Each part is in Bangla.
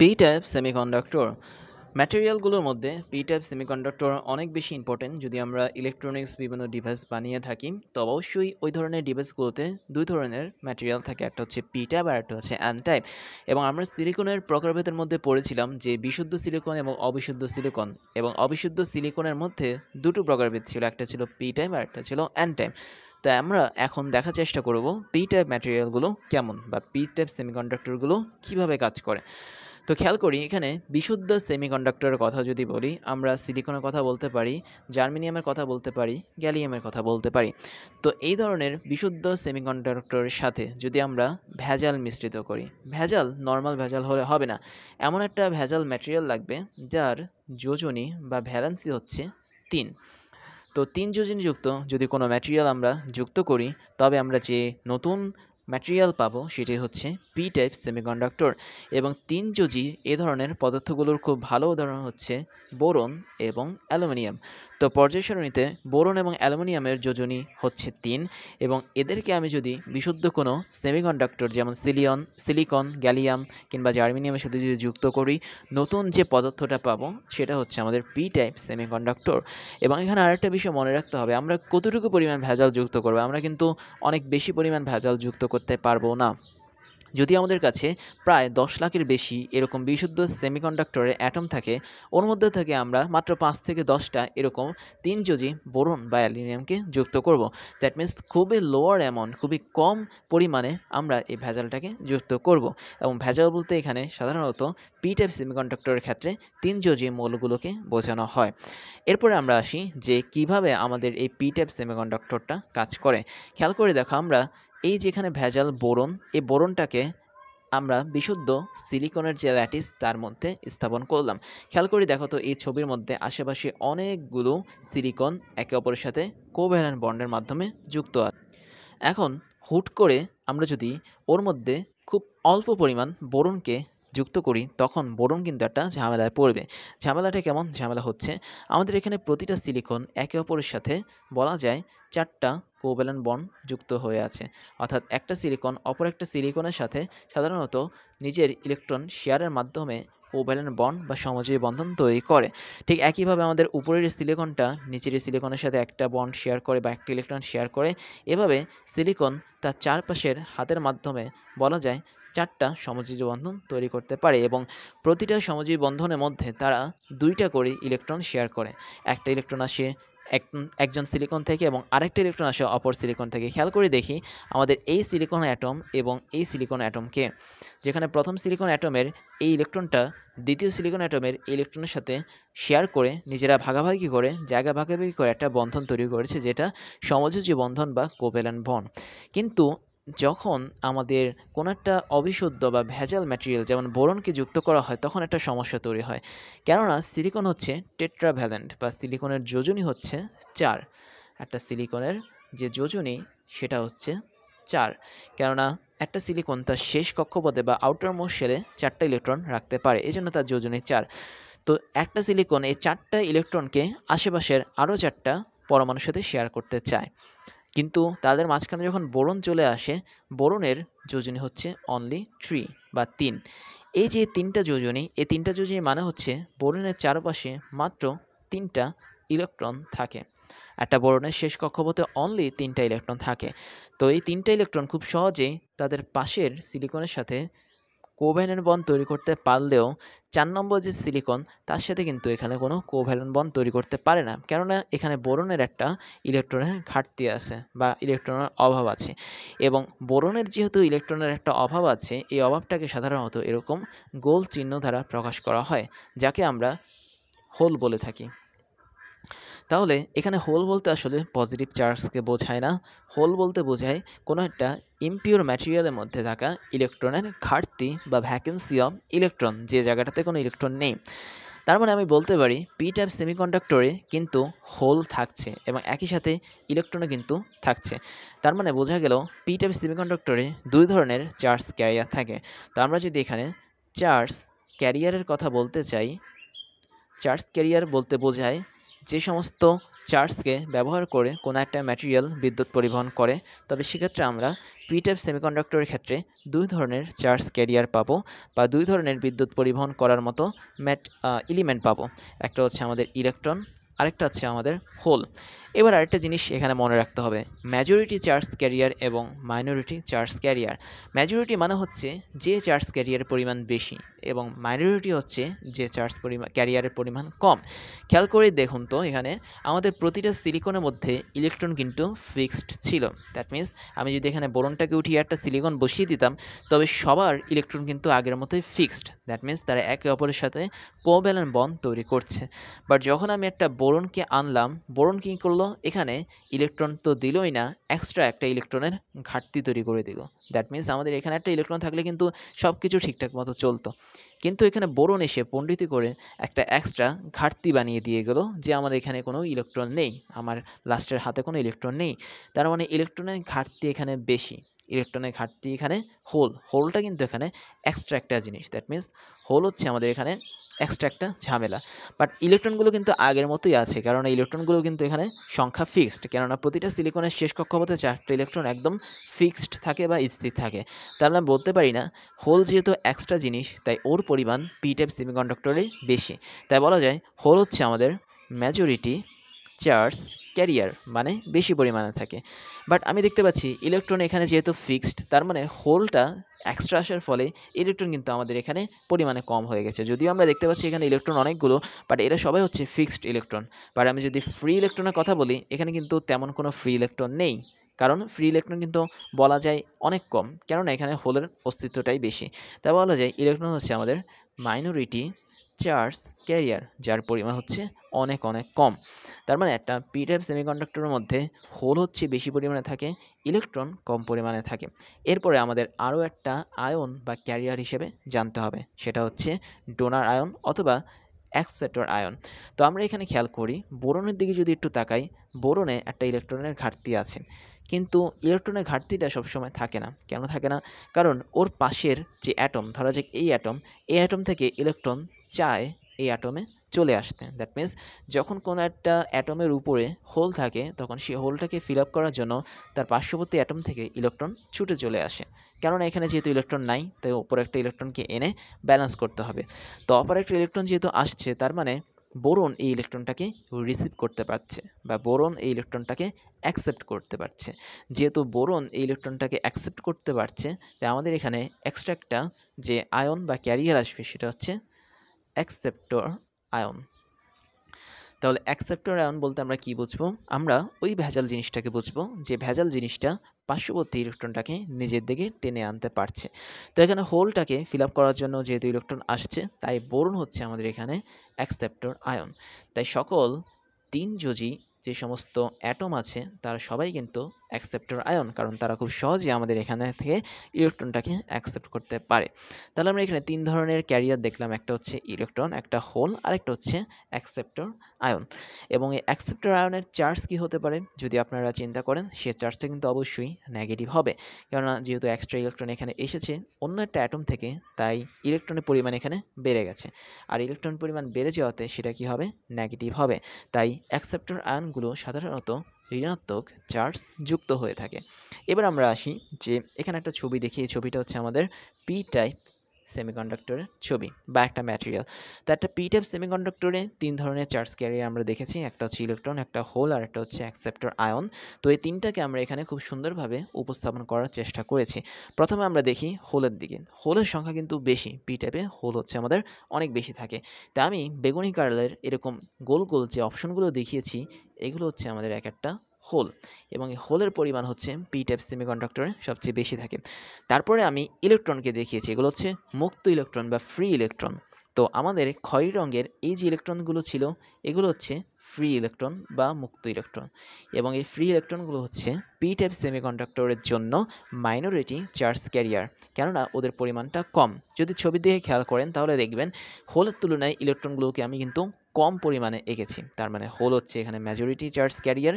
পি টাইপ সেমিকন্ডাক্টর ম্যাটেরিয়ালগুলোর মধ্যে পি টাইপ সেমিকন্ডাক্টর অনেক বেশি ইম্পর্টেন্ট যদি আমরা ইলেকট্রনিক্স বিভিন্ন ডিভাইস বানিয়ে থাকি, তো অবশ্যই ওই ধরনের ডিভাইসগুলোতে দুই ধরনের ম্যাটেরিয়াল থাকে। একটা হচ্ছে পি টাইপ আর একটা হচ্ছে অ্যান টাইপ এবং আমরা সিলিকনের প্রকারভেদের মধ্যে পড়েছিলাম যে বিশুদ্ধ সিলিকন এবং অবিশুদ্ধ সিলিকন এবং অবিশুদ্ধ সিলিকনের মধ্যে দুটো প্রকারভেদ ছিল। একটা ছিল পি টাইপ আর একটা ছিল অ্যান টাইপ তাই আমরা এখন দেখার চেষ্টা করব পি টাইপ ম্যাটেরিয়ালগুলো কেমন বা পি টাইপ সেমিকন্ডাক্টরগুলো কীভাবে কাজ করে। তো খেয়াল করি, এখানে বিশুদ্ধ সেমিকন্ডাক্টরের কথা যদি বলি, আমরা সিলিকনের কথা বলতে পারি জার্মেনিয়ামের কথা বলতে পারি গ্যালিয়ামের কথা বলতে পারি। তো এই ধরনের বিশুদ্ধ সেমিকন্ডাক্টরের সাথে যদি আমরা ভেজাল মিশ্রিত করি, ভেজাল নর্মাল ভেজাল হলে হবে না। এমন একটা ভেজাল ম্যাটেরিয়াল লাগবে, যার যোজনী বা ভ্যালেন্সি হচ্ছে তিন। তো তিন যোজনীযুক্ত যদি কোনো ম্যাটেরিয়াল আমরা যুক্ত করি, তবে আমরা যে নতুন ম্যাটেরিয়াল পাবো সেটি হচ্ছে পি টাইপ সেমিকন্ডাক্টর এবং তিন যোজি এ ধরনের পদার্থগুলোর খুব ভালো উদাহরণ হচ্ছে বোরন এবং অ্যালুমিনিয়াম। তো পর্যায় সারণীতে বোরন এবং অ্যালুমিনিয়ামের যোজনী হচ্ছে তিন এবং এদেরকে আমি যদি বিশুদ্ধ কোনো সেমিকন্ডাক্টর যেমন সিলিয়ন সিলিকন গ্যালিয়াম কিংবা জার্মিনিয়ামের সাথে যদি যুক্ত করি, নতুন যে পদার্থটা পাবো সেটা হচ্ছে আমাদের পি টাইপ সেমিকন্ডাক্টর এবং এখানে আরেকটা বিষয় মনে রাখতে হবে, আমরা কতটুকু পরিমাণ ভেজাল যুক্ত করব? আমরা কিন্তু অনেক বেশি পরিমাণ ভেজাল যুক্ত করতে পারব না। যদি আমাদের কাছে প্রায় দশ লাখের বেশি এরকম বিশুদ্ধ সেমিকন্ডাক্টরের অ্যাটম থাকে, ওর মধ্যে থেকে আমরা মাত্র পাঁচ থেকে দশটা এরকম তিন যোজি বোরন বা অ্যালুমিনিয়ামকে যুক্ত করব। দ্যাট মিন্স খুবই লোয়ার অ্যামাউন্ট খুবই কম পরিমাণে আমরা এই ভেজালটাকে যুক্ত করব। এবং ভেজাল বলতে এখানে সাধারণত পি টাইপ সেমিকন্ডাক্টরের ক্ষেত্রে তিন যোজি মৌলগুলোকে বোঝানো হয়। এরপরে আমরা আসি যে কীভাবে আমাদের এই পি টাইপ সেমিকন্ডাক্টরটা কাজ করে। খেয়াল করে দেখো আমরা এই যেখানে ভেজাল বোরন, এই বোরনটাকে আমরা বিশুদ্ধ সিলিকনের যে ল্যাটিস, তার মধ্যে স্থাপন করলাম। খেয়াল করে দেখো তো, এই ছবির মধ্যে আশেপাশে অনেকগুলো সিলিকন একে অপরের সাথে কোভ্যালেন্ট বন্ডের মাধ্যমে যুক্ত আছে এখন হুট করে আমরা যদি ওর মধ্যে খুব অল্প পরিমাণ বোরনকে যুক্ত করি, তখন বোরন কিন্তু একটা ঝামেলায় পড়বে। ঝামেলাটা কেমন? ঝামেলা হচ্ছে, আমাদের এখানে প্রতিটা সিলিকন একে অপরের সাথে বলা যায় চারটা কোভ্যালেন্ট বন্ড যুক্ত হয়ে আছে। অর্থাৎ একটা সিলিকন অপর একটা সিলিকনের সাথে সাধারণত নিজের ইলেকট্রন শেয়ারের মাধ্যমে কোভ্যালেন্ট বন্ড বা সমজীবী বন্ধন তৈরি করে। ঠিক একইভাবে আমাদের উপরের সিলিকনটা নিচের সিলিকনের সাথে একটা বন্ড শেয়ার করে বা একটা ইলেকট্রন শেয়ার করে, এভাবে সিলিকন তার চারপাশের হাতের মাধ্যমে বলা যায় চারটা সমজীবী বন্ধন তৈরি করতে পারে এবং প্রতিটা সমজীবী বন্ধনের মধ্যে তারা দুইটা করে ইলেকট্রন শেয়ার করে। একটা ইলেকট্রন আসে একজন সিলিকন থেকে এবং আরেকটি ইলেকট্রন আসে অপর সিলিকন থেকে। খেয়াল করে দেখি আমাদের এই সিলিকন অ্যাটম এবং এই সিলিকন অ্যাটমকে যেখানে প্রথম সিলিকন অ্যাটমের এই ইলেকট্রনটা দ্বিতীয় সিলিকন অ্যাটমের ইলেকট্রনের সাথে শেয়ার করে নিজেরা ভাগাভাগি করে, জায়গা ভাগাভাগি করে একটা বন্ধন তৈরি করেছে যেটা সমযোজী বন্ধন বা কোপেলান বন কিন্তু যখন আমাদের কোনো একটা অবিশুদ্ধ বা ভেজাল ম্যাটেরিয়াল যেমন বোরনকে যুক্ত করা হয়, তখন একটা সমস্যা তৈরি হয়। কেননা সিলিকন হচ্ছে টেট্রাভ্যালেন্ট বা সিলিকনের যোজনী হচ্ছে চার। একটা সিলিকনের যে যোজনী, সেটা হচ্ছে চার। কেননা একটা সিলিকন তার শেষ কক্ষপথে বা আউটার মোস্ট শেলে চারটা ইলেকট্রন রাখতে পারে এই জন্য তার যোজনী চার। তো একটা সিলিকন এই চারটা ইলেকট্রনকে আশেপাশের আরও চারটা পরমাণুর সাথে শেয়ার করতে চায়। কিন্তু তাদের মাঝখানে যখন বোরন চলে আসে, বোরনের যোজনী হচ্ছে অনলি থ্রি বা তিন। এই যে তিনটা যোজনী, এই তিনটা যোজনী মানে হচ্ছে বোরনের চারপাশে মাত্র তিনটা ইলেকট্রন থাকে। একটা বোরনের শেষ কক্ষপথে অনলি তিনটা ইলেকট্রন থাকে। তো এই তিনটা ইলেকট্রন খুব সহজেই তাদের পাশের সিলিকনের সাথে কোভ্যালেন্ট বন্ড তৈরি করতে পারলেও চার নম্বর যে সিলিকন, তার সাথে কিন্তু এখানে কোনো কোভ্যালেন্ট বন্ড তৈরি করতে পারে না। কেননা এখানে বোরনের একটা ইলেকট্রনের ঘাটতি আছে বা ইলেকট্রনের অভাব আছে এবং বোরনের যেহেতু ইলেকট্রনের একটা অভাব আছে, এই অভাবটাকে সাধারণত এরকম গোল চিহ্ন দ্বারা প্রকাশ করা হয়, যাকে আমরা হোল বলে থাকি। তাহলে এখানে হোল বলতে আসলে পজিটিভ চার্জকে বোঝায় না। হোল বলতে বোঝায় কোনো একটা ইমপিওর ম্যাটেরিয়ালের মধ্যে থাকা ইলেকট্রনের ঘাটতি বা ভ্যাকেন্সি অফ ইলেকট্রন যে জায়গাটাতে কোনো ইলেকট্রন নেই। তার মানে আমি বলতে পারি পি টাইপ সেমিকন্ডাক্টরে কিন্তু হোল থাকছে এবং একই সাথে ইলেকট্রনও কিন্তু থাকছে। তার মানে বোঝা গেল পি টাইপ সেমিকন্ডাক্টরে দুই ধরনের চার্জ ক্যারিয়ার থাকে। তো আমরা যদি এখানে চার্জ ক্যারিয়ারের কথা বলতে চাই চার্জ ক্যারিয়ার বলতে বোঝায় যে সমস্ত চার্জকে ব্যবহার করে কোনো একটা ম্যাটেরিয়াল বিদ্যুৎ পরিবহন করে, তবে সেক্ষেত্রে আমরা পি সেমিকন্ডাক্টরের ক্ষেত্রে দুই ধরনের চার্জ ক্যারিয়ার পাবো বা দুই ধরনের বিদ্যুৎ পরিবহন করার মতো ম্যাট ইলিমেন্ট পাবো। একটা হচ্ছে আমাদের ইলেকট্রন আরেকটা হচ্ছে আমাদের হোল এবার আরেকটা জিনিস এখানে মনে রাখতে হবে। ম্যাজরিটি চার্জ ক্যারিয়ার এবং মাইনরিটি চার্জ ক্যারিয়ার ম্যাজরিটি মানে হচ্ছে যে চার্জ ক্যারিয়ারের পরিমাণ বেশি এবং মাইনরিটি হচ্ছে যে চার্জ পরিমাণ ক্যারিয়ারের পরিমাণ কম। খেয়াল করে দেখুন তো এখানে আমাদের প্রতিটা সিলিকনের মধ্যে ইলেকট্রন কিন্তু ফিক্সড ছিল। দ্যাট মিন্স আমি যদি এখানে বোরনটাকে উঠিয়ে একটা সিলিকন বসিয়ে দিতাম, তবে সবার ইলেকট্রন কিন্তু আগের মতোই ফিক্সড দ্যাট মিন্স তারা একে অপরের সাথে কোভ্যালেন্ট বন্ড তৈরি করছে। বাট যখন আমি একটা বোরনকে আনলাম, বোরন কী করল? এখানে ইলেকট্রন তো দিলই না এক্সট্রা একটা ইলেকট্রনের ঘাটতি তৈরি করে দিল। দ্যাট মিন্স আমাদের এখানে একটা ইলেকট্রন থাকলে কিন্তু সব কিছু ঠিকঠাক মতো চলতো। কিন্তু এখানে বোরন এসে পণ্ডিতি করে একটা এক্সট্রা ঘাটতি বানিয়ে দিয়ে গেল যে আমাদের এখানে কোনো ইলেকট্রন নেই, আমার লাস্টের হাতে কোনো ইলেকট্রন নেই। তার মানে ইলেকট্রনের ঘাটতি এখানে বেশি। ইলেকট্রনের ঘাটতি এখানে হোল হোলটা কিন্তু এখানে এক্সট্রা একটা জিনিস। দ্যাট মিন্স হোল হচ্ছে আমাদের এখানে এক্সট্রা একটা ঝামেলা। বাট ইলেকট্রনগুলো কিন্তু আগের মতোই আছে, কারণ ইলেকট্রনগুলো কিন্তু এখানে সংখ্যা ফিক্সড কেননা প্রতিটা সিলিকনের শেষ কক্ষপথে চারটে ইলেকট্রন একদম ফিক্সড থাকে বা স্থির থাকে। তাহলে আমরা বলতে পারি না হোল যেহেতু এক্সট্রা জিনিস, তাই ওর পরিমাণ পি টাইপ সেমিকন্ডাক্টরেই বেশি। তাই বলা যায় হোল হচ্ছে আমাদের মেজরিটি চার্জ ক্যারিয়ার মানে বেশি পরিমাণে থাকে। বাট আমি দেখতে পাচ্ছি ইলেকট্রন এখানে যেহেতু ফিক্সড তার মানে হোলটা এক্সট্রা আসার ফলে ইলেকট্রন কিন্তু আমাদের এখানে পরিমাণে কম হয়ে গেছে। যদিও আমরা দেখতে পাচ্ছি এখানে ইলেকট্রন অনেকগুলো বাট এরা সবাই হচ্ছে ফিক্সড ইলেকট্রন বাট আমি যদি ফ্রি ইলেকট্রনের কথা বলি, এখানে কিন্তু তেমন কোনো ফ্রি ইলেকট্রন নেই। কারণ ফ্রি ইলেকট্রন কিন্তু বলা যায় অনেক কম, কেননা এখানে হোলের অস্তিত্বটাই বেশি। তাই বলা যায় ইলেকট্রন হচ্ছে আমাদের মাইনরিটি চার্জ ক্যারিয়ার, যার পরিমাণ হচ্ছে অনেক অনেক কম। তার মানে একটা পি সেমিকন্ডাক্টরের মধ্যে হোল হচ্ছে বেশি পরিমাণে থাকে, ইলেকট্রন কম পরিমাণে থাকে। এরপরে আমাদের আরও একটা আয়ন বা ক্যারিয়ার হিসেবে জানতে হবে, সেটা হচ্ছে ডোনার আয়ন অথবা অ্যাকসেপ্টর আয়ন। তো আমরা এখানে খেয়াল করি, বোরনের দিকে যদি একটু তাকাই, বোরনে একটা ইলেকট্রনের ঘাটতি আছে। কিন্তু ইলেকট্রনের ঘাটতিটা সবসময় থাকে না। কেন থাকে না? কারণ ওর পাশের যে অ্যাটম, ধরা যাক এই অ্যাটম এই অ্যাটম থেকে ইলেকট্রন চায় এই অ্যাটমে চলে আসতে। দ্যাট মিন্স যখন কোনো একটা অ্যাটমের উপরে হোল থাকে, তখন সেই হোলটাকে ফিল আপ করার জন্য তার পার্শ্ববর্তী অ্যাটম থেকে ইলেকট্রন ছুটে চলে আসে। কারণ এখানে যেহেতু ইলেকট্রন নাই, তাই ওপরে একটা ইলেকট্রনকে এনে ব্যালেন্স করতে হবে। তো অপর একটা ইলেকট্রন যেহেতু আসছে, তার মানে বোরন এই ইলেকট্রনটাকে রিসিভ করতে পারছে বা বোরন এই ইলেকট্রনটাকে অ্যাকসেপ্ট করতে পারছে। যেহেতু বোরন এই ইলেকট্রনটাকে অ্যাকসেপ্ট করতে পারছে, তাই আমাদের এখানে এক্সট্রা একটা যে আয়ন বা ক্যারিয়ার আসবে, সেটা হচ্ছে অ্যাকসেপ্টর আয়ন তাহলে অ্যাকসেপ্টর আয়ন বলতে আমরা কি বুঝব? আমরা ওই ভেজাল জিনিসটাকে বুঝব, যে ভেজাল জিনিসটা পার্শ্ববর্তী ইলেকট্রনটাকে নিজের দিকে টেনে আনতে পারছে। তো এখানে হোলটাকে ফিল করার জন্য যেহেতু ইলেকট্রন আসছে, তাই বোরন হচ্ছে আমাদের এখানে অ্যাকসেপ্টর আয়ন তাই সকল তিন যোজি যে সমস্ত অ্যাটম আছে, তারা সবাই কিন্তু অ্যাকসেপ্টর আয়ন, কারণ তারা খুব সহজে আমাদের এখানে থেকে ইলেকট্রনটাকে অ্যাকসেপ্ট করতে পারে। তাহলে আমরা এখানে তিন ধরনের ক্যারিয়ার দেখলাম, একটা হচ্ছে ইলেকট্রন একটা হোল আরেকটা হচ্ছে অ্যাকসেপ্টর আয়ন। এবং এই অ্যাকসেপ্টর আয়নের চার্জ কি হতে পারে? যদি আপনারা চিন্তা করেন, সে চার্জটা কিন্তু অবশ্যই নেগেটিভ হবে। কেননা যেহেতু এক্সট্রা ইলেকট্রন এখানে এসেছে, অন্য একটা অ্যাটম থেকে তাই ইলেকট্রনের পরিমাণ এখানে বেড়ে গেছে। আর ইলেকট্রন পরিমাণ বেড়ে যাওয়াতে সেটা কি হবে? নেগেটিভ হবে। তাই অ্যাকসেপ্টর আয়নগুলো সাধারণত ঋণাত্মক চার্জ যুক্ত হয়ে থাকে। এবার আমরা আসি যে, এখানে একটা ছবি দেখি। এই ছবিটা হচ্ছে আমাদের পি টাইপ সেমিকন্ডাক্টরের ছবি বা একটা ম্যাটেরিয়াল তো একটা পি টাইপ সেমিকন্ডাক্টরে তিন ধরনের চার্জ ক্যারিয়ার আমরা দেখেছি, একটা হচ্ছে ইলেকট্রন একটা হোল আর একটা হচ্ছে অ্যাকসেপ্টর আয়ন তো এই তিনটাকে আমরা এখানে খুব সুন্দরভাবে উপস্থাপন করার চেষ্টা করেছি। প্রথমে আমরা দেখি হোলের দিকে। হোলের সংখ্যা কিন্তু বেশি পি টাইপে হোল হচ্ছে আমাদের অনেক বেশি থাকে। তা আমি বেগুনি কালারের এরকম গোল গোল যে অপশনগুলো দেখিয়েছি, এগুলো হচ্ছে আমাদের এক একটা হোল এবং এই হোলের পরিমাণ হচ্ছে পি টাইপ সেমিকন্ডাক্টরে সবচেয়ে বেশি থাকে। তারপরে আমি ইলেকট্রনকে দেখিয়েছি, এগুলো হচ্ছে মুক্ত ইলেকট্রন বা ফ্রি ইলেকট্রন তো আমাদের খয়েরি রঙের এই যে ইলেকট্রনগুলো ছিল, এগুলো হচ্ছে ফ্রি ইলেকট্রন বা মুক্ত ইলেকট্রন। এবং এই ফ্রি ইলেকট্রনগুলো হচ্ছে পি টাইপ সেমিকন্ডাক্টরের জন্য মাইনরিটি চার্জ ক্যারিয়ার কেননা ওদের পরিমাণটা কম। যদি ছবি দিয়ে খেয়াল করেন, তাহলে দেখবেন হোলের তুলনায় ইলেকট্রনগুলোকে আমি কিন্তু কম পরিমাণে এঁকেছি। তার মানে হোল হচ্ছে এখানে মেজরিটি চার্জ ক্যারিয়ার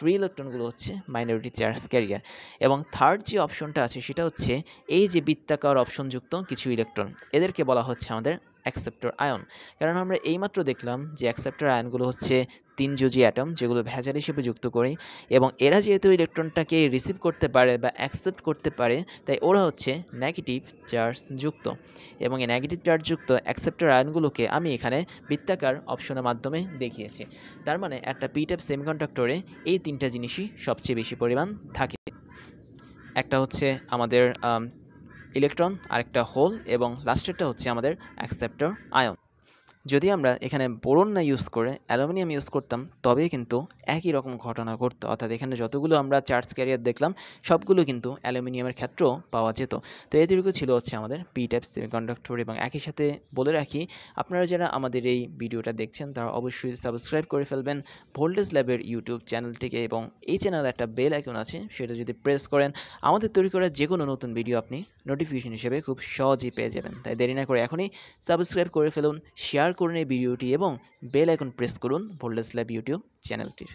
ফ্রি ইলেকট্রনগুলো হচ্ছে মাইনরিটি চার্জ ক্যারিয়ার এবং থার্ড যে অপশনটা আছে সেটা হচ্ছে এই যে বৃত্তাকার অপশনযুক্ত কিছু ইলেকট্রন এদেরকে বলা হচ্ছে আমাদের অ্যাকসেপ্টর আয়ন কারণ আমরা এইমাত্র দেখলাম যে অ্যাকসেপ্টর আয়নগুলো হচ্ছে তিন যোজি অ্যাটম যেগুলো ভেজাল হিসেবে যুক্ত করি এবং এরা যেহেতু ইলেকট্রনটাকে রিসিভ করতে পারে বা অ্যাকসেপ্ট করতে পারে, তাই ওরা হচ্ছে নেগেটিভ চার্জ যুক্ত। এবং এই নেগেটিভ চার্জ যুক্ত অ্যাকসেপ্টার আয়নগুলোকে আমি এখানে বৃত্তাকার অপশনের মাধ্যমে দেখিয়েছি। তার মানে একটা পি টাইপ সেমিকন্ডাক্টরে এই তিনটা জিনিসই সবচেয়ে বেশি পরিমাণ থাকে। একটা হচ্ছে আমাদের ইলেকট্রন আরেকটা হোল এবং লাস্টেরটা হচ্ছে আমাদের অ্যাকসেপ্টর আয়ন। যদি আমরা এখানে বোরন না ইউজ করে অ্যালুমিনিয়াম ইউজ করতাম তবে কিন্তু একই রকম ঘটনা ঘটতো। অর্থাৎ এখানে যতগুলো আমরা চার্জ ক্যারিয়ার দেখলাম, সবগুলো কিন্তু অ্যালুমিনিয়ামের ক্ষেত্রেও পাওয়া যেত। তো এতটুকু ছিল হচ্ছে আমাদের পি টাইপ সেমিকন্ডাক্টর এবং একই সাথে বলে রাখি, আপনারা যারা আমাদের এই ভিডিওটা দেখছেন, তারা অবশ্যই সাবস্ক্রাইব করে ফেলবেন। ভোল্টেজ ল্যাবের ইউটিউব চ্যানেলটিকে এবং এই চ্যানেলে একটা বেল আইকন আছে, সেটা যদি প্রেস করেন, আমাদের তৈরি করা যে কোনো নতুন ভিডিও আপনি নোটিফিকেশন হিসেবে খুব সহজেই পেয়ে যাবেন। তাই দেরি না করে এখনই সাবস্ক্রাইব করে ফেলুন শেয়ার করুন এই ভিডিওটি এবং বেল আইকন প্রেস করুন ভোল্টেজ ল্যাব ইউটিউব চ্যানেলটির।